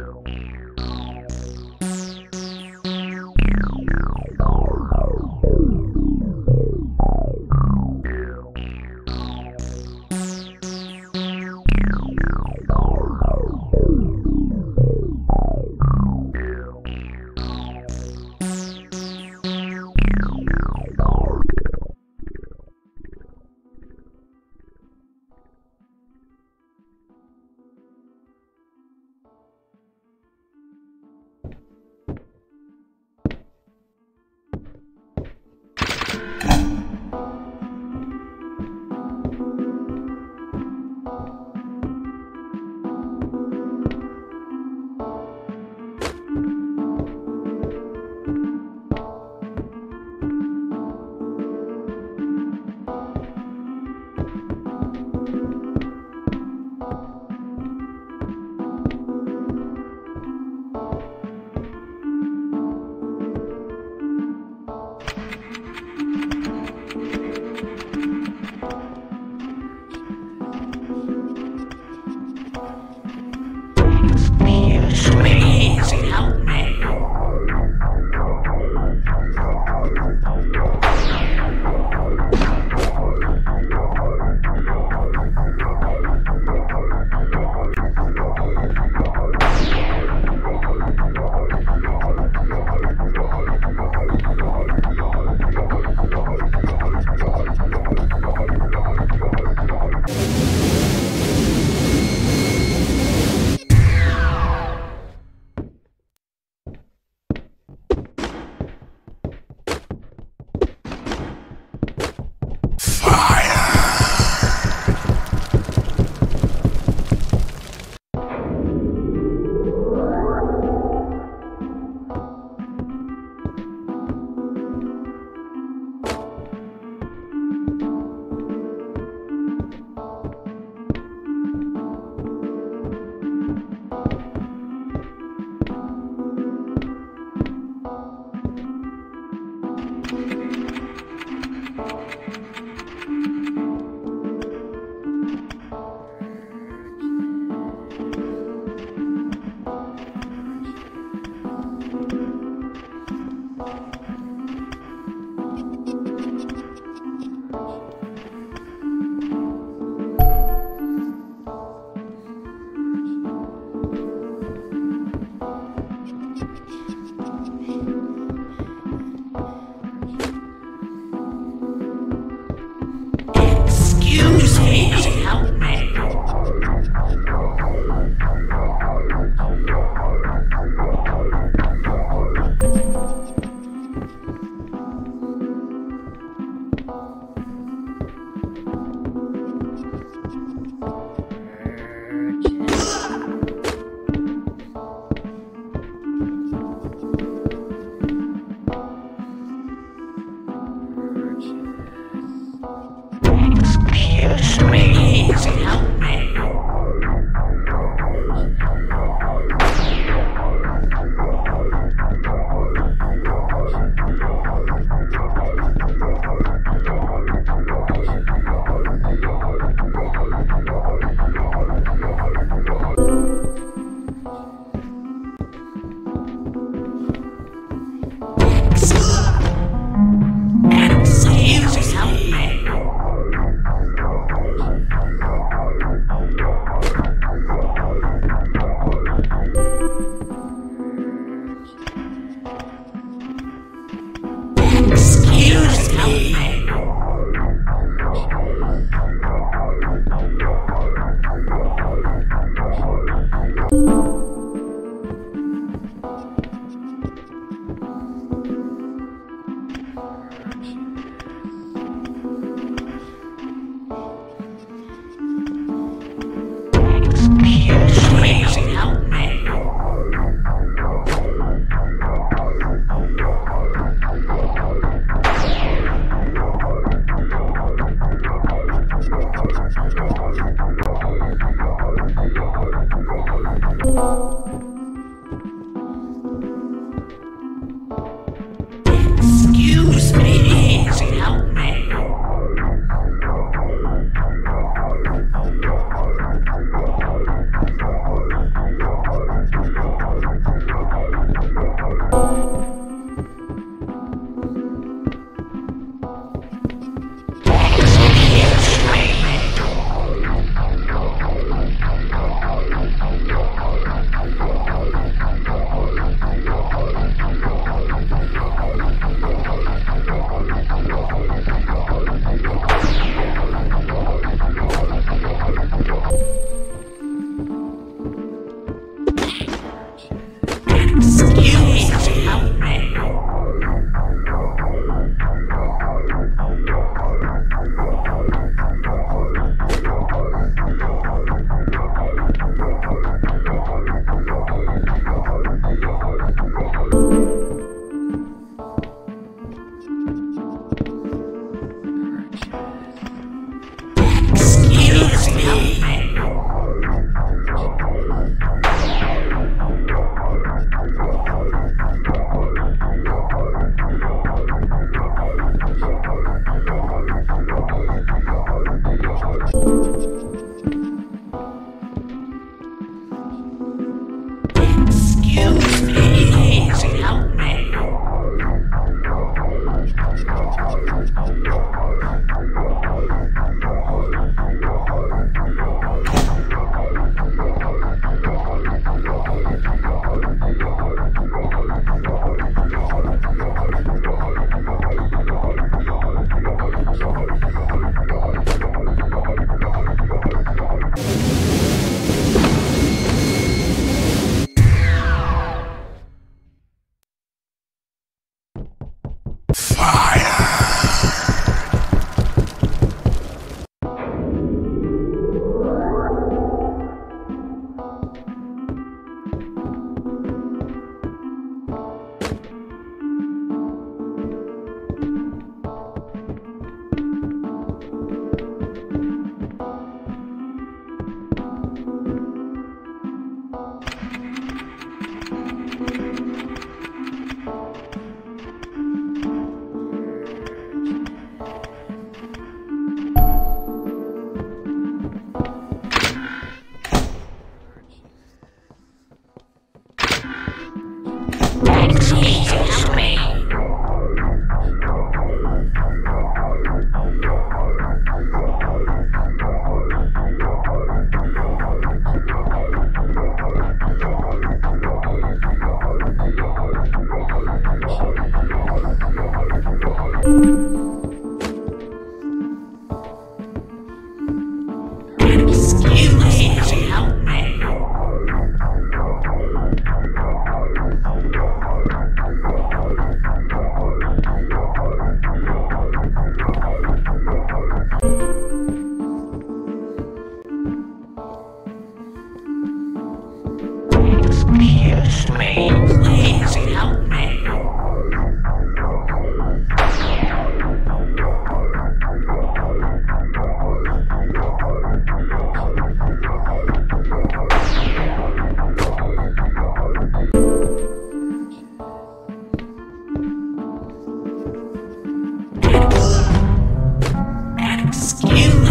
you. you